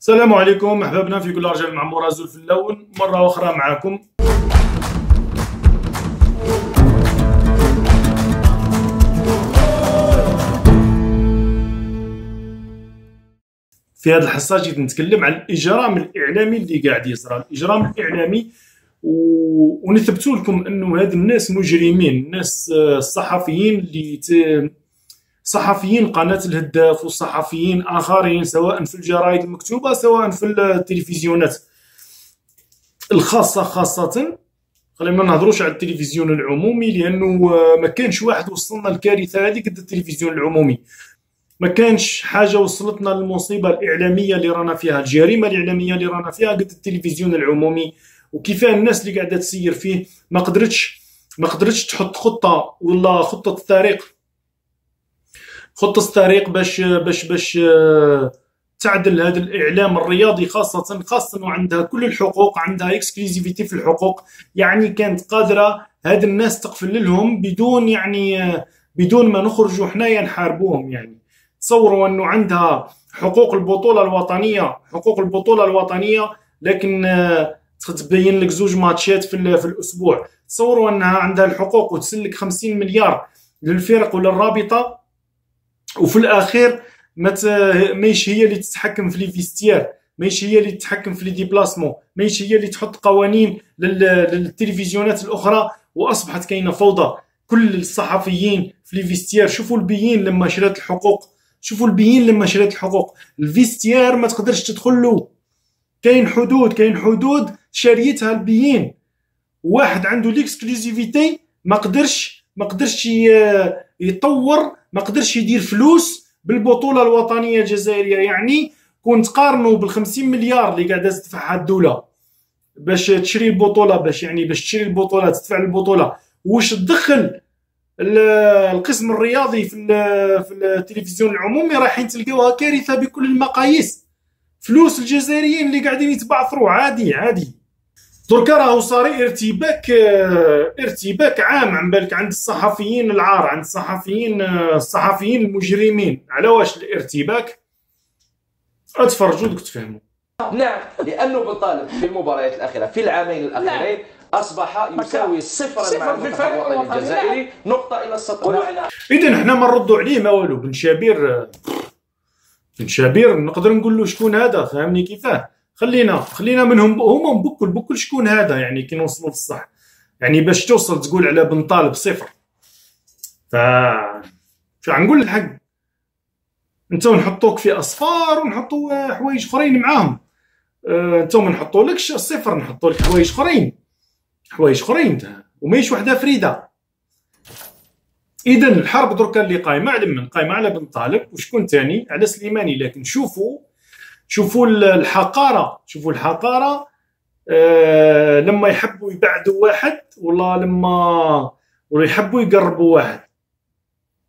السلام عليكم احبابنا في كل رجال مع مرازل في اللون مرة أخرى معكم. في هذه الحصة جيت نتكلم عن الإجرام الإعلامي اللي قاعد يصرى. الإجرام الإعلامي و... ونثبتوا لكم أنه هاد الناس مجرمين الناس آه، الصحفيين اللي ت... صحفيين قناة الهداف وصحفيين آخرين سواء في الجرائد المكتوبة سواء في التلفزيونات. الخاصة خاصة خلينا ما نهضروش على التلفزيون العمومي لأنه آه، ما كانش واحد وصلنا الكارثة هذه قد التلفزيون العمومي. ما كانش حاجة وصلتنا للمصيبة الإعلامية اللي رانا فيها الجريمة الإعلامية اللي رانا فيها قد التلفزيون العمومي. وكيفاه الناس اللي قاعدة تسير فيه ما قدرتش ما قدرتش تحط خطة ولا خطة الطريق. خطه الطريق باش باش باش آه، تعدل هذا الإعلام الرياضي خاصة خاصة وعندها كل الحقوق عندها اكسكلوزيفيتي في الحقوق. يعني كانت قادرة هاد الناس تقفل لهم بدون يعني آه، بدون ما نخرجوا حنايا نحاربوهم يعني. تصوروا أنه عندها حقوق البطولة الوطنية حقوق البطولة الوطنية لكن آه، تبين لك زوج ماتشات في, في الأسبوع. تصوروا أنها عندها الحقوق وتسلك 50 مليار للفرق وللرابطة. وفي الأخير ما ماهيش هي اللي تتحكم في les vestiaires ماهيش هي اللي تتحكم في les déplacements ماهيش هي اللي تحط قوانين للتلفزيونات الأخرى وأصبحت كاينة فوضى. كل الصحفيين في les vestiaires شوفوا البيين لما شرات الحقوق شوفوا البيين لما شرات الحقوق. ال vestiaire ما تقدرش تدخل له كاين حدود كاين حدود شاريتها البيين واحد عنده ليكسكلوزيفيتي ما قدرش ما قدرش يطور ما قدرش يدير فلوس بالبطولة الوطنية الجزائرية. يعني كون تقارنوا بال 50 مليار اللي قاعدة تدفعها الدولة باش تشري البطولة باش يعني باش تشري البطولة تدفع البطولة واش تدخل القسم الرياضي في في التلفزيون العمومي رايحين تلقاوها كارثة بكل المقاييس. فلوس الجزائريين اللي قاعدين يتبعثروا عادي عادي. دركا راهو صار ارتباك ارتباك عام عن بالك عند الصحفيين العار عند الصحفيين الصحفيين المجرمين. على واش الارتباك؟ أتفرجوا دوك تفهموا. نعم لأنه بن في المباريات الأخيرة في العامين الأخيرين نعم. أصبح يساوي صفرا مع المنتخب الوطني الجزائري. نقطة إلى السطر. اذا حنا ما نردوا عليه ما والو بن شابير بن شابير نقدر نقول له شكون هذا؟ فهمني كيفاه. خلينا خلينا منهم هما بكل بكل شكون هذا يعني كي نوصلوا للصح يعني باش توصل تقول على بن طالب صفر. ف شو نقول الحق انت نحطوك في أصفار ونحطوا حوايج أخرين معاهم. أه انت ما نحطولكش صفر نحطوا لك حوايج أخرين. حوايج أخرين. وماهيش وحدة فريدة. اذا الحرب دركا اللي قايمة على من قايمة على بن طالب وشكون ثاني على سليماني. لكن شوفوا شوفوا الحقارة. شوفوا الحقارة. آه لما يحبوا يبعدوا واحد والله لما ويحبوا يقربوا واحد.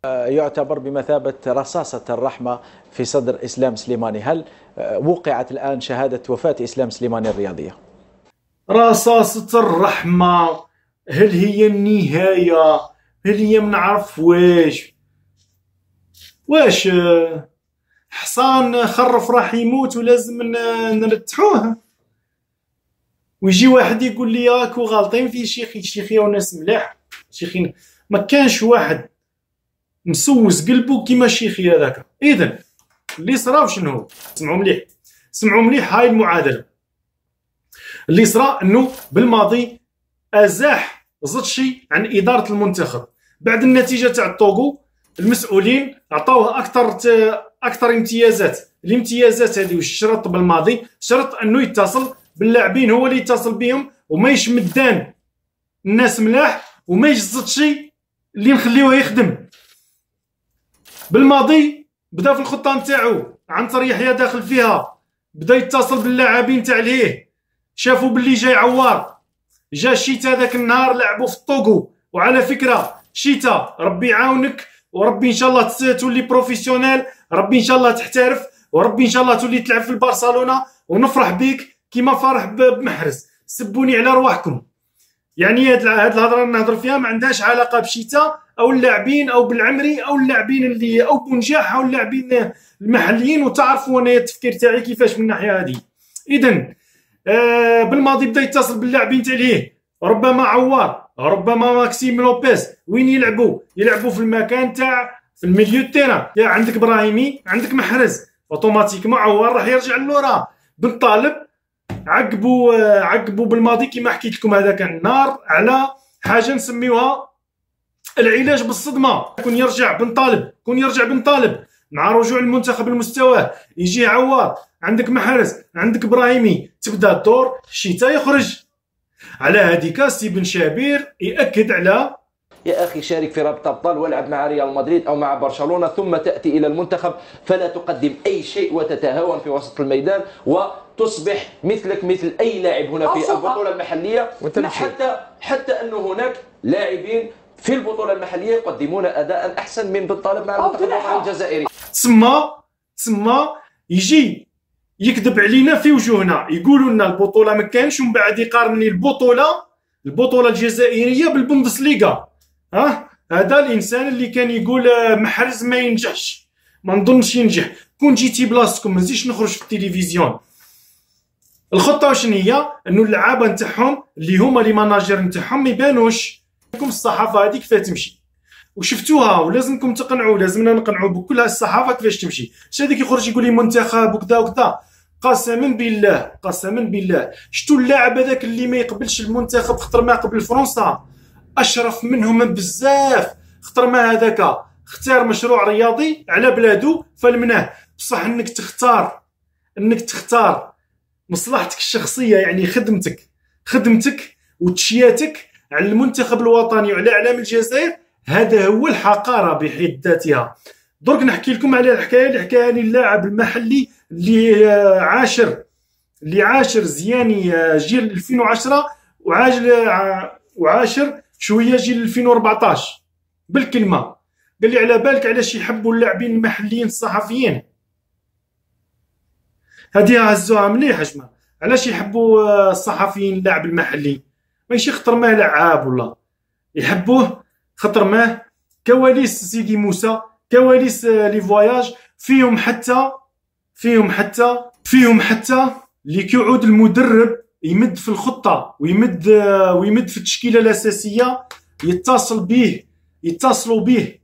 آه، يعتبر بمثابة رصاصة الرحمة في صدر إسلام سليماني. هل آه، وقعت الآن شهادة وفاة إسلام سليماني الرياضية؟ رصاصة الرحمة هل هي النهاية؟ هل هي منعرف واش؟ واش؟ آه، حصان خرف راح يموت ولازم نرتحوه. ويجي واحد يقول لي راكو غالطين في شيخي شيخي وناس ملاح شيخي ما كانش واحد مسوس قلبه كيما شيخي هذاك. اذا اللي صرا شنو هو؟ سمعوا مليح. سمعوا مليح هاي المعادلة. اللي صرا إنه بالماضي أزاح زتشي عن إدارة المنتخب. بعد النتيجة تاع الطوغو المسؤولين عطاوه أكثر أكثر امتيازات. الامتيازات هذه واش شرط بالماضي شرط أنه يتصل باللاعبين هو اللي يتصل بهم وما يشمدان الناس ملاح وما يجزد شيء اللي نخليوه يخدم. بالماضي بدا في الخطة نتاعو عنتر يحيى داخل فيها بدا يتصل باللاعبين تاع ليه شافوا باللي جاي عوار جا شيتا ذاك النهار لعبوا في الطوغو وعلى فكرة شيتا ربي يعاونك وربي إن شاء الله تولي professionnel ربي إن شاء الله تحترف وربي إن شاء الله تولي تلعب في البرشلونة ونفرح بيك كيما فرح بمحرز. سبوني على رواحكم. يعني هاد الهضرة نهضر فيها ما عندهاش علاقة بشيتا أو اللاعبين أو بالعمري أو اللاعبين اللي أو بنجاح أو اللاعبين المحليين وتعرفوا أنا التفكير تاعي كيفاش من الناحيه هذه اذا آه بالماضي بدأ يتصل باللاعبين تاع ليه. ربما عوار. ربما ماكسيم لوبيز وين يلعبوا؟ يلعبوا في المكان تاع في ال milieu terrain يا عندك إبراهيمي عندك محرز. automatiquement عوار راح يرجع للورا. بن طالب عقبوا عقبوا بالماضي كما حكيت لكم هذا كان نار على حاجة نسميوها العلاج بالصدمة. كون يرجع بن طالب كون يرجع بن طالب مع رجوع المنتخب لمستواه يجي عوار. عندك محرز عندك إبراهيمي تبدأ الدور الشتاء يخرج. على هذيك سي بن شابير يأكد على يا أخي شارك في رابطة أبطال والعب مع ريال مدريد أو مع برشلونة ثم تأتي إلى المنتخب فلا تقدم أي شيء وتتهاون في وسط الميدان وتصبح مثلك مثل أي لاعب هنا في البطولة المحلية. حتى حتى انه هناك لاعبين في البطولة المحلية يقدمون اداء أحسن من بالطالب مع المنتخب الجزائري. تسمى تسمى يجي يكذب علينا في وجوهنا. يقولوا لنا البطولة ما كانش ومن بعد يقارني البطولة البطولة الجزائرية بالبوندسليغا. ها؟ هذا الإنسان اللي كان يقول آه، محرز ما ينجحش. ما نظنش ينجح. كون جيتي بلاصتكم ما نزيدش نخرج في التلفزيون. الخطة واش هي؟ أنه اللعابة نتاعهم اللي هما les managers نتاعهم ما يبانوش. لكم الصحافة هذه كيف تمشي؟ وشفتوها ولازمكم تقنعوا لازمنا نقنعوا بكل الصحافة كيفاش تمشي. اش هذيك يخرج يقول لي منتخب وكذا وكذا. قسما بالله قسما بالله. شتو اللاعب هذاك اللي ما يقبلش المنتخب خطر ما قبل فرنسا؟ أشرف منهم بزاف. خطر ما هذاك؟ اختار مشروع رياضي على بلادو فلمناه بصح إنك تختار إنك تختار مصلحتك الشخصية يعني خدمتك خدمتك وتشياتك على المنتخب الوطني وعلى إعلام الجزائر هذا هو الحقارة بحد ذاتها. درك نحكي لكم على الحكاية اللي حكاها لي اللاعب المحلي اللي عاشر اللي عاشر زياني جيل 2010 وعاجل وعاشر شوية جيل 2014 بالكلمة قال لي على بالك علاش يحبوا اللاعبين المحليين الصحفيين؟ هذه هزوها مليح جماعة. علاش يحبوا آه، الصحفيين اللاعب المحلي؟ ماشي خطر ما لعاب ولا. يحبوه خطر ما. كواليس سيدي موسى كواليس آه، لي فواياج فيهم حتى فيهم حتى فيهم حتى اللي كيعود المدرب يمد في الخطة ويمد ويمد في التشكيلة الأساسية يتصل به يتصلوا به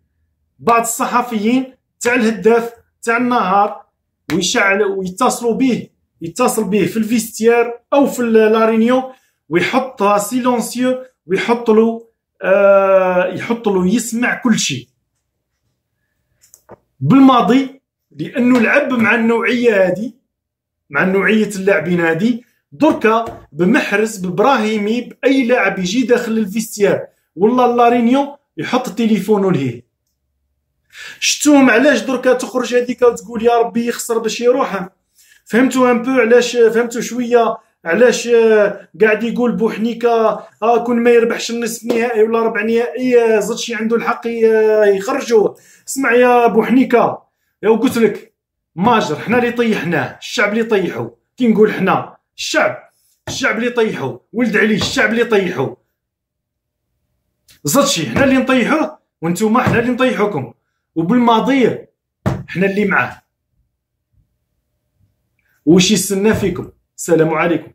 بعض الصحفيين تاع الهداف تاع النهار ويشعل ويتصلوا به يتصل به في ال vestiaire أو في la réunion ويحطها silencieux ويحط له آه يحط له يسمع كل شيء. بالماضي لأنه لعب مع النوعية هذه مع نوعية اللاعبين هذه دركا بمحرز بإبراهيمي بأي لاعب يجي داخل ال vestiaire والله la réunion يحط تليفونه لهيه. شفتوهم علاش دركا تخرج هذيك وتقول يا ربي يخسر باش يروح فهمتوا ان بو علاش فهمتوا شوية علاش قاعد يقول بوحنيكا آه كون ما يربحش النصف نهائي ولا ربع نهائي زطشي عنده الحق يخرجوا اسمع يا بوحنيكا. يا قلت لك ماجر حنا اللي طيحناه الشعب اللي طيحوا كي نقول حنا الشعب الشعب اللي طيحوا ولد علي الشعب اللي طيحوا زدشي حنا اللي نطيحوه وانتوما حنا اللي نطيحوكم. وبالماضي حنا اللي معاه. وش يستنى فيكم؟ السلام عليكم.